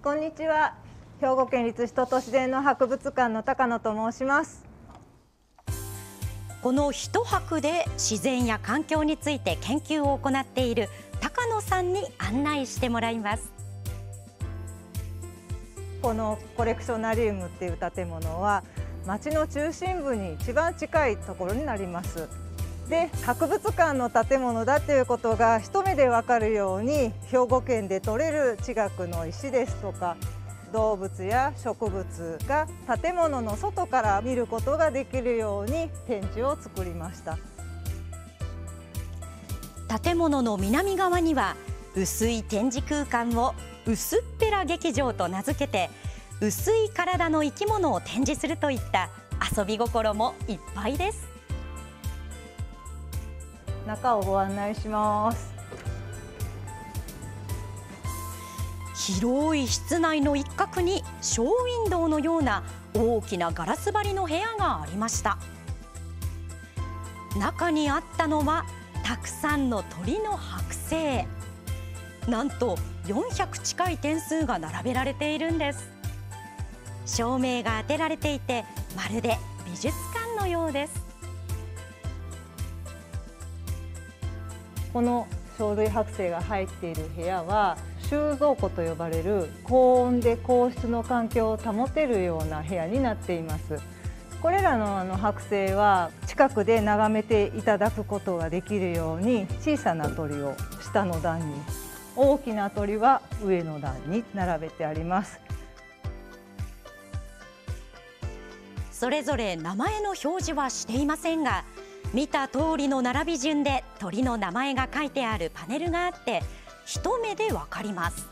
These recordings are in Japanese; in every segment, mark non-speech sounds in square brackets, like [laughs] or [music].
こんにちは。兵庫県立人都市伝の博物館の高野と申します。この一泊で自然や環境について研究を行っている高野さんに案内してもらいます。このコレクショナリウムっていう建物は町の中心部に一番近いところになりますで博物館の建物だということが一目で分かるように兵庫県で採れる地学の石ですとか動物や植物が建物の外から見ることができるように展示を作りました。建物の南側には薄い展示空間を薄っぺら劇場と名付けて薄い体の生き物を展示するといった遊び心もいっぱいです。中をご案内します。広い室内の一角にショーウィンドウのような大きなガラス張りの部屋がありました。中にあったのはたくさんの鳥の剥製。なんと400近い点数が並べられているんです。照明が当てられていてまるで美術館のようです。この鳥類剥製が入っている部屋は収蔵庫と呼ばれる高温で高湿の環境を保てるような部屋になっています。これらのあの剥製は近くで眺めていただくことができるように小さな鳥を下の段に大きな鳥は上の段に並べてあります。それぞれ名前の表示はしていませんが見た通りの並び順で鳥の名前が書いてあるパネルがあって一目でわかります。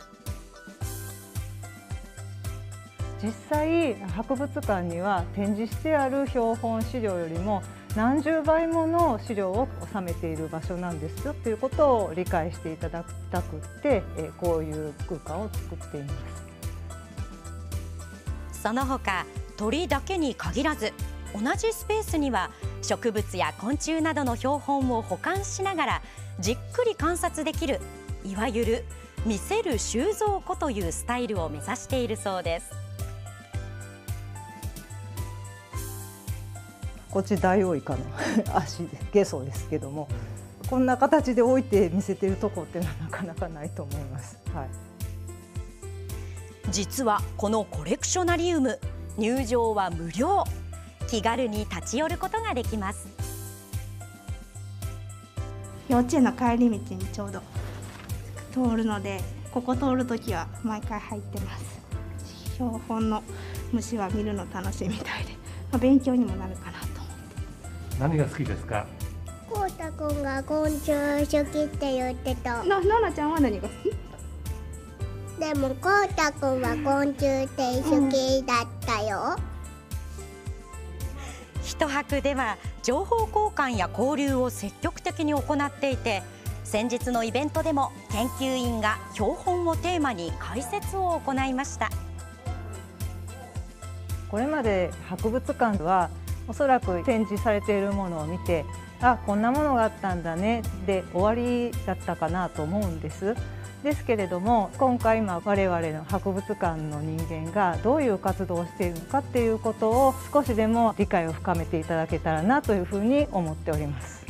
実際博物館には展示してある標本資料よりも何十倍もの資料を収めている場所なんですよということを理解していただきたくってこういう空間を作っています。その他鳥だけに限らず同じスペースには植物や昆虫などの標本を保管しながらじっくり観察できるいわゆる見せる収蔵庫というスタイルを目指しているそうです。こっちダイオウイカの [laughs] 足でゲソですけどもこんな形で置いて見せてるとこっていうのはなかなかないと思います、はい、実はこのコレクショナリウム入場は無料気軽に立ち寄ることができます。幼稚園の帰り道にちょうど通るのでここ通るときは毎回入ってます。標本の虫は見るの楽しいみたいで、まあ、勉強にもなるかなと思って。何が好きですか？こうたくんが昆虫好きって言ってた。な、ななちゃんは何が好き？でもこうたくんは昆虫って好きだったよ、うん一泊では情報交換や交流を積極的に行っていて先日のイベントでも研究員が標本をテーマに解説を行いました。これまで博物館はおそらく展示されているものを見てあこんなものがあったんだねで終わりだったかなと思うんです。ですけれども今回今我々の博物館の人間がどういう活動をしているのかっていうことを少しでも理解を深めていただけたらなというふうに思っております。